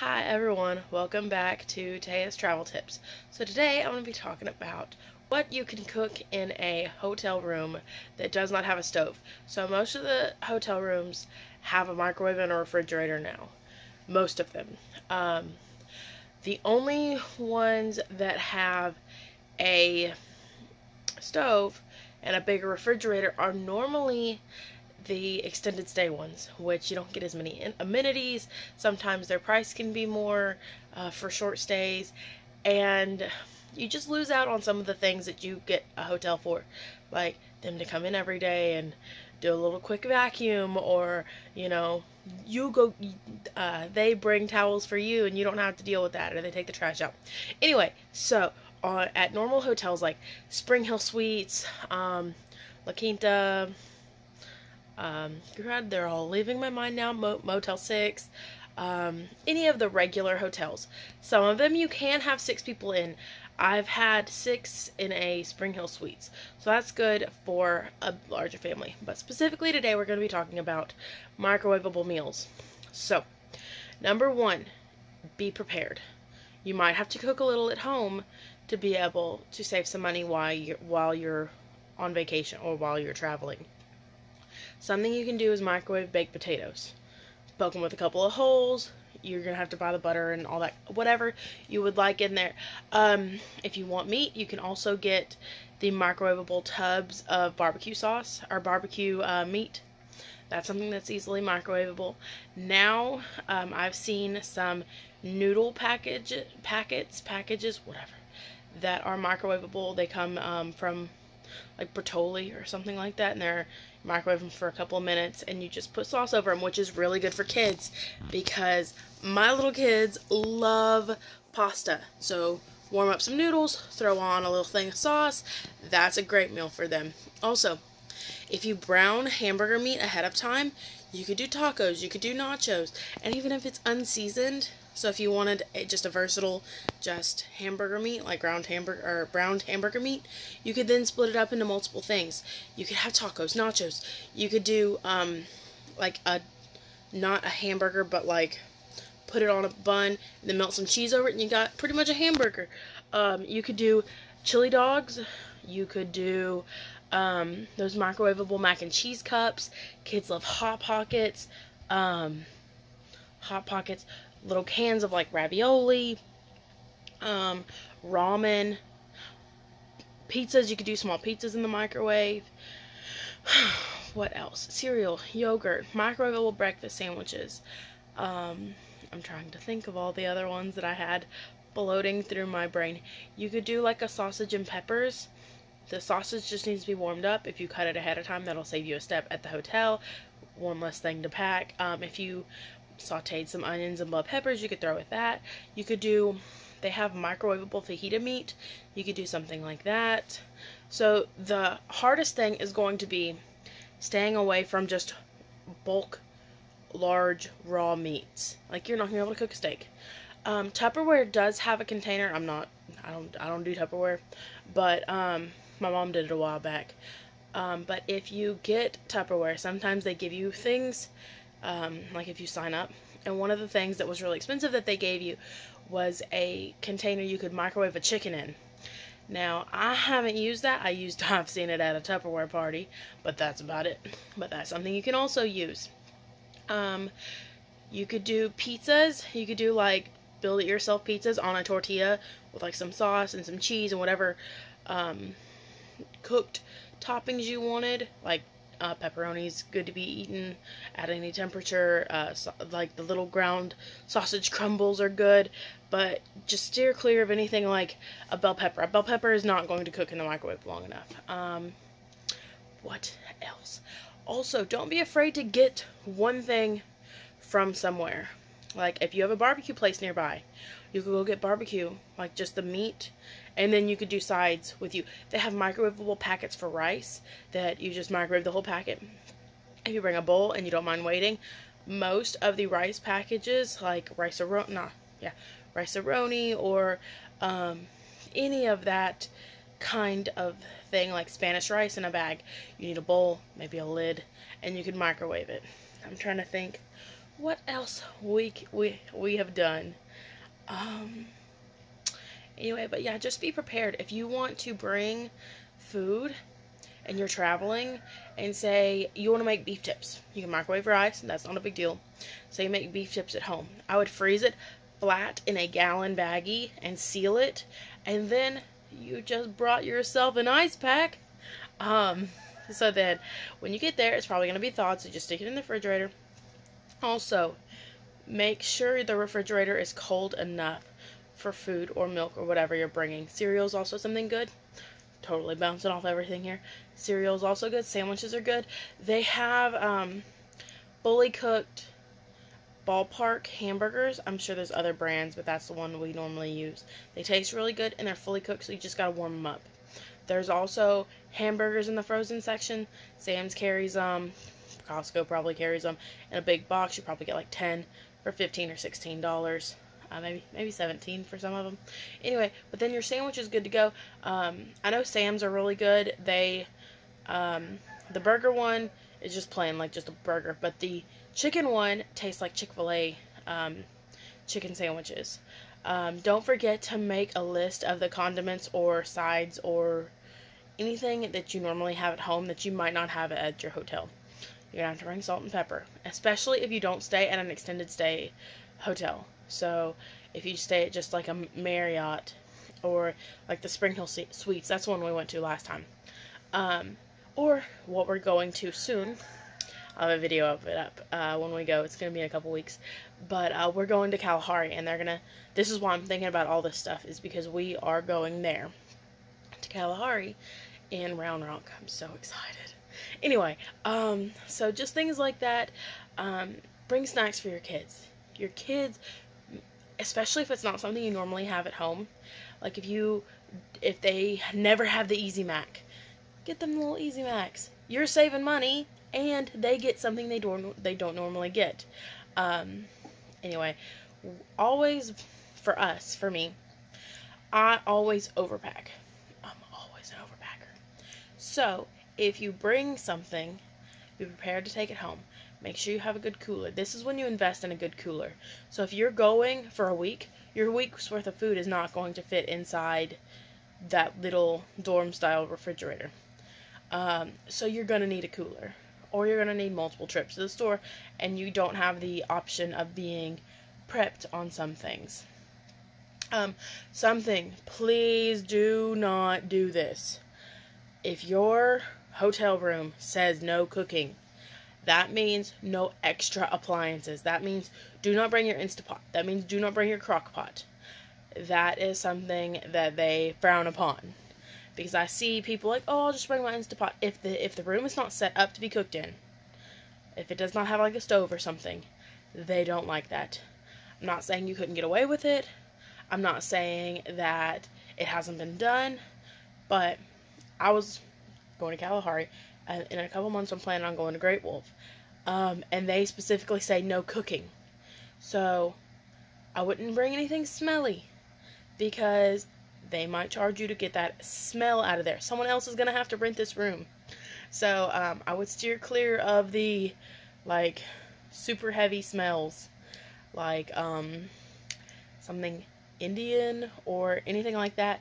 Hi everyone, welcome back to Taya's Travel Tips. So today I'm going to be talking about what you can cook in a hotel room that does not have a stove. So most of the hotel rooms have a microwave and a refrigerator now. Most of them. Um, the only ones that have a stove and a bigger refrigerator are normally the extended stay ones, which you don't get as many amenities. Sometimes their price can be more uh, for short stays, and you just lose out on some of the things that you get a hotel for, like them to come in every day and do a little quick vacuum, or you know, you go, uh, they bring towels for you, and you don't have to deal with that, or they take the trash out. Anyway, so uh, at normal hotels like Spring Hill Suites, um, La Quinta, um, God, they're all leaving my mind now. Mo Motel 6, um, any of the regular hotels. Some of them you can have six people in. I've had six in a Spring Hill Suites, so that's good for a larger family. But specifically today, we're going to be talking about microwavable meals. So, number one, be prepared. You might have to cook a little at home to be able to save some money while you're while you're on vacation or while you're traveling. Something you can do is microwave baked potatoes. Poke them with a couple of holes. You're going to have to buy the butter and all that, whatever you would like in there. Um, if you want meat, you can also get the microwavable tubs of barbecue sauce or barbecue uh, meat. That's something that's easily microwavable. Now, um, I've seen some noodle package packets, packages, whatever, that are microwavable. They come um, from like Bertolli or something like that, and they're microwave them for a couple of minutes, and you just put sauce over them, which is really good for kids because my little kids love pasta. So warm up some noodles, throw on a little thing of sauce. That's a great meal for them. Also, if you brown hamburger meat ahead of time, you could do tacos, you could do nachos, and even if it's unseasoned, so if you wanted just a versatile, just hamburger meat, like ground hamburger or browned hamburger meat, you could then split it up into multiple things. You could have tacos, nachos. You could do um, like a not a hamburger, but like put it on a bun and then melt some cheese over it, and you got pretty much a hamburger. Um, you could do chili dogs. You could do um, those microwavable mac and cheese cups. Kids love hot pockets. Um, hot pockets little cans of like ravioli, um, ramen, pizzas. You could do small pizzas in the microwave. what else? Cereal, yogurt, microwavable breakfast sandwiches. Um, I'm trying to think of all the other ones that I had bloating through my brain. You could do like a sausage and peppers. The sausage just needs to be warmed up. If you cut it ahead of time, that'll save you a step at the hotel. One less thing to pack. Um, if you sauteed some onions and bell peppers you could throw with that. You could do, they have microwavable fajita meat. You could do something like that. So the hardest thing is going to be staying away from just bulk, large, raw meats. Like you're not going to be able to cook a steak. Um, Tupperware does have a container. I'm not, I don't, I don't do Tupperware, but um, my mom did it a while back. Um, but if you get Tupperware, sometimes they give you things um, like if you sign up. And one of the things that was really expensive that they gave you was a container you could microwave a chicken in. Now, I haven't used that. I used, I've seen it at a Tupperware party, but that's about it. But that's something you can also use. Um, you could do pizzas. You could do like build it yourself pizzas on a tortilla with like some sauce and some cheese and whatever um, cooked toppings you wanted, like uh, pepperoni's good to be eaten at any temperature. Uh, so, like the little ground sausage crumbles are good, but just steer clear of anything like a bell pepper. A bell pepper is not going to cook in the microwave long enough. Um, what else? Also, don't be afraid to get one thing from somewhere. Like if you have a barbecue place nearby, you could go get barbecue, like just the meat, and then you could do sides with you. They have microwavable packets for rice that you just microwave the whole packet. If you bring a bowl and you don't mind waiting, most of the rice packages, like Rice-A-Roni, nah, yeah, Rice-A-Roni or um, any of that kind of thing, like Spanish rice in a bag, you need a bowl, maybe a lid, and you can microwave it. I'm trying to think what else we we we have done. Um. Anyway, but yeah, just be prepared if you want to bring food and you're traveling and say you want to make beef tips. You can microwave rice, and that's not a big deal. So you make beef tips at home. I would freeze it flat in a gallon baggie and seal it, and then you just brought yourself an ice pack. Um, so then when you get there, it's probably going to be thawed, so just stick it in the refrigerator. Also, make sure the refrigerator is cold enough for food or milk or whatever you're bringing. Cereal is also something good. Totally bouncing off everything here. Cereal is also good. Sandwiches are good. They have um, fully cooked ballpark hamburgers. I'm sure there's other brands, but that's the one we normally use. They taste really good and they're fully cooked, so you just gotta warm them up. There's also hamburgers in the frozen section. Sam's carries. Um, Costco probably carries them in a big box. You probably get like 10 for 15 or 16 dollars. Uh, maybe maybe 17 for some of them. Anyway, but then your sandwich is good to go. Um, I know Sam's are really good. They um, the burger one is just plain like just a burger, but the chicken one tastes like Chick Fil A um, chicken sandwiches. Um, don't forget to make a list of the condiments or sides or anything that you normally have at home that you might not have at your hotel. You're gonna have to bring salt and pepper, especially if you don't stay at an extended stay hotel. So if you stay at just like a Marriott or like the Spring Hill Suites, that's the one we went to last time. Um, or what we're going to soon. I'll have a video of it up uh, when we go. It's going to be in a couple weeks. But uh, we're going to Kalahari, and they're going to... This is why I'm thinking about all this stuff, is because we are going there to Kalahari in Round Rock. I'm so excited. Anyway, um, so just things like that. Um, bring snacks for your kids. Your kids especially if it's not something you normally have at home. Like if you, if they never have the Easy Mac, get them the little Easy Macs. You're saving money, and they get something they don't they don't normally get. Um, anyway, always for us, for me, I always overpack. I'm always an overpacker. So if you bring something, be prepared to take it home. Make sure you have a good cooler. This is when you invest in a good cooler. So if you're going for a week, your week's worth of food is not going to fit inside that little dorm style refrigerator. Um, so you're going to need a cooler. Or you're going to need multiple trips to the store and you don't have the option of being prepped on some things. Um, something, please do not do this. If your hotel room says no cooking, that means no extra appliances. That means do not bring your Instapot. That means do not bring your crock pot. That is something that they frown upon. Because I see people like, oh, I'll just bring my Instapot. If the if the room is not set up to be cooked in, if it does not have like a stove or something, they don't like that. I'm not saying you couldn't get away with it. I'm not saying that it hasn't been done, but I was going to Kalahari and in a couple months I'm planning on going to Great Wolf. Um, and they specifically say no cooking. So I wouldn't bring anything smelly because they might charge you to get that smell out of there. Someone else is going to have to rent this room. So um, I would steer clear of the like super heavy smells like um, something Indian or anything like that.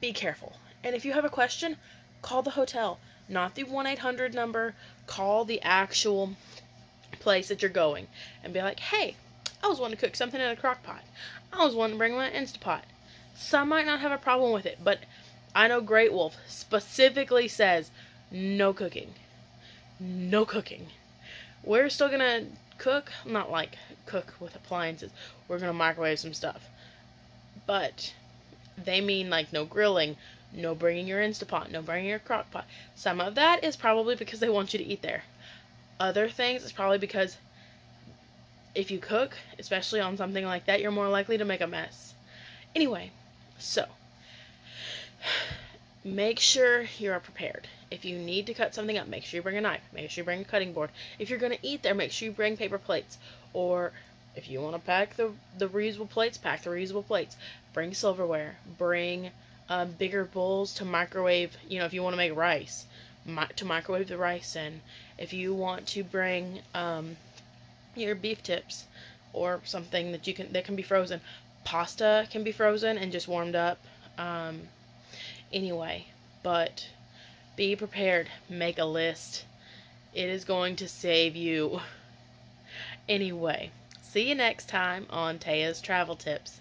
Be careful. And if you have a question, call the hotel, not the 1 800 number. Call the actual place that you're going and be like, hey, I was wanting to cook something in a crock pot. I was wanting to bring my Instapot. Some might not have a problem with it, but I know Great Wolf specifically says no cooking. No cooking. We're still gonna cook, not like cook with appliances. We're gonna microwave some stuff. But they mean like no grilling, no bringing your Instapot, no bringing your crock pot. Some of that is probably because they want you to eat there. Other things is probably because if you cook, especially on something like that, you're more likely to make a mess. Anyway, so make sure you are prepared. If you need to cut something up, make sure you bring a knife. Make sure you bring a cutting board. If you're going to eat there, make sure you bring paper plates. Or if you want to pack the, the reusable plates, pack the reusable plates. Bring silverware. Bring um, bigger bowls to microwave, you know, if you want to make rice, mi to microwave the rice in, if you want to bring um, your beef tips or something that you can that can be frozen. Pasta can be frozen and just warmed up. Um, anyway, but be prepared. Make a list. It is going to save you. Anyway, see you next time on Taya's Travel Tips.